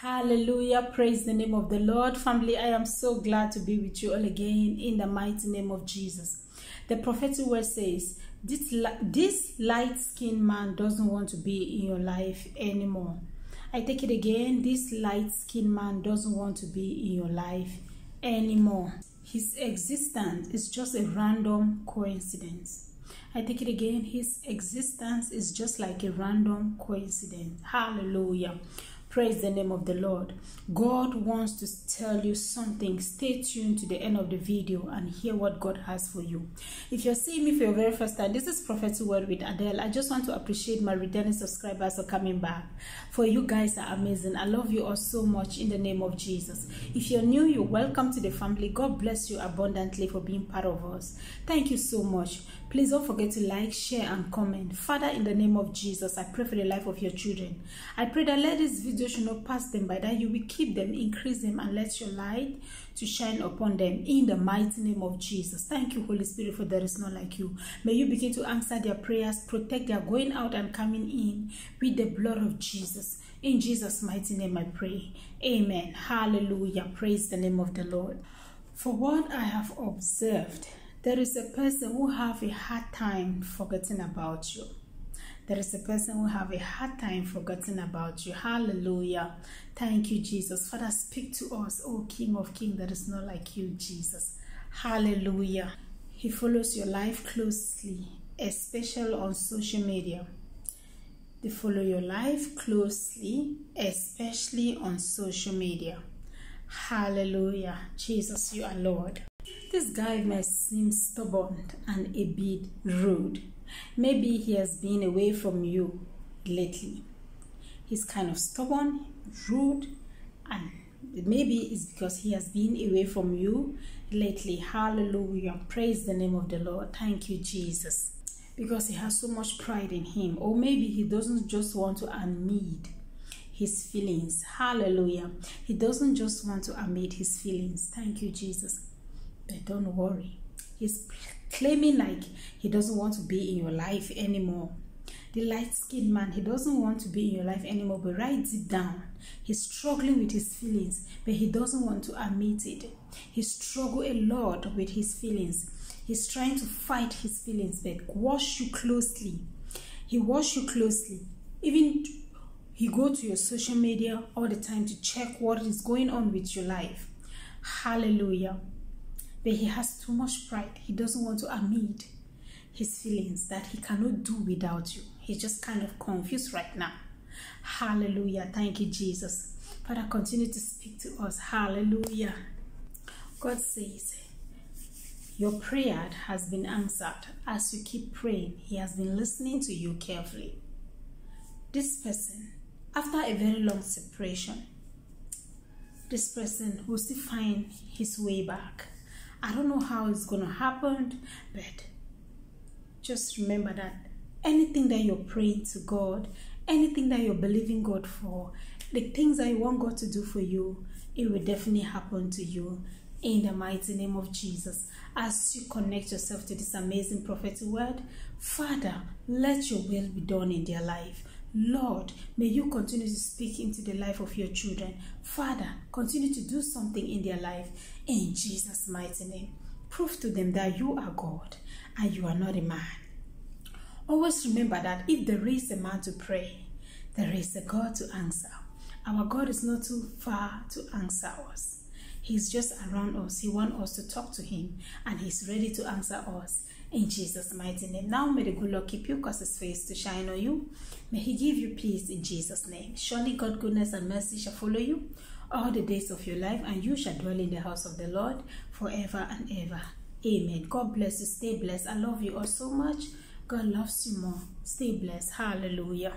Hallelujah. Praise the name of the Lord. Family, I am so glad to be with you all again in the mighty name of Jesus. The prophetic word says, this, this light skinned man doesn't want to be in your life anymore. I take it again. This light skinned man doesn't want to be in your life anymore. His existence is just a random coincidence. I take it again. His existence is just like a random coincidence. Hallelujah. Praise the name of the Lord. God wants to tell you something. Stay tuned to the end of the video and hear what God has for you. If you're seeing me for your very first time, this is Prophetic Word with Adel. I just want to appreciate my returning subscribers for coming back. For you guys are amazing. I love you all so much in the name of Jesus. If you're new, you're welcome to the family. God bless you abundantly for being part of us. Thank you so much. Please don't forget to like, share, and comment. Father, in the name of Jesus, I pray for the life of your children. I pray that let this video should not pass them by, that you will keep them, increase them, and let your light to shine upon them in the mighty name of Jesus. Thank you, Holy Spirit, for there is none like you. May you begin to answer their prayers, protect their going out and coming in with the blood of Jesus. In Jesus' mighty name I pray. Amen. Hallelujah. Praise the name of the Lord. For what I have observed, there is a person who have a hard time forgetting about you. There is a person who have a hard time forgetting about you. Hallelujah. Thank you, Jesus. Father, speak to us, O King of Kings. There is not like you, Jesus. Hallelujah. He follows your life closely, especially on social media. They follow your life closely, especially on social media. Hallelujah. Jesus, you are Lord. This guy may seem stubborn and a bit rude. Maybe he has been away from you lately. He's kind of stubborn, rude, and maybe it's because he has been away from you lately. Hallelujah. Praise the name of the Lord. Thank you, Jesus. Because he has so much pride in him. Or maybe he doesn't just want to admit his feelings. Hallelujah. He doesn't just want to admit his feelings. Thank you, Jesus. But don't worry. He's claiming like he doesn't want to be in your life anymore. The light skinned man, he doesn't want to be in your life anymore, but right deep down, he's struggling with his feelings, but he doesn't want to admit it. He struggles a lot with his feelings. He's trying to fight his feelings, but watch you closely. He watch you closely. Even he go to your social media all the time to check what is going on with your life. Hallelujah. But he has too much pride. He doesn't want to admit his feelings that he cannot do without you. He's just kind of confused right now. Hallelujah. Thank you, Jesus. Father, continue to speak to us. Hallelujah. God says, Your prayer has been answered. As you keep praying, He has been listening to you carefully. This person, after a very long separation, this person will still find his way back I don't know how it's going to happen, but just remember that anything that you're praying to God, anything that you're believing God for, the things that you want God to do for you, it will definitely happen to you in the mighty name of Jesus. As you connect yourself to this amazing prophetic word, Father, let your will be done in their life. Lord, may you continue to speak into the life of your children. Father, continue to do something in their life in Jesus' mighty name. Prove to them that you are God and you are not a man. Always remember that if there is a man to pray, there is a God to answer. Our God is not too far to answer us. He's just around us. He wants us to talk to him and he's ready to answer us in Jesus' mighty name. Now may the good Lord keep you, cause his face to shine on you. May he give you peace in Jesus' name. Surely God, goodness, and mercy shall follow you all the days of your life, and you shall dwell in the house of the Lord forever and ever. Amen. God bless you. Stay blessed. I love you all so much. God loves you more. Stay blessed. Hallelujah.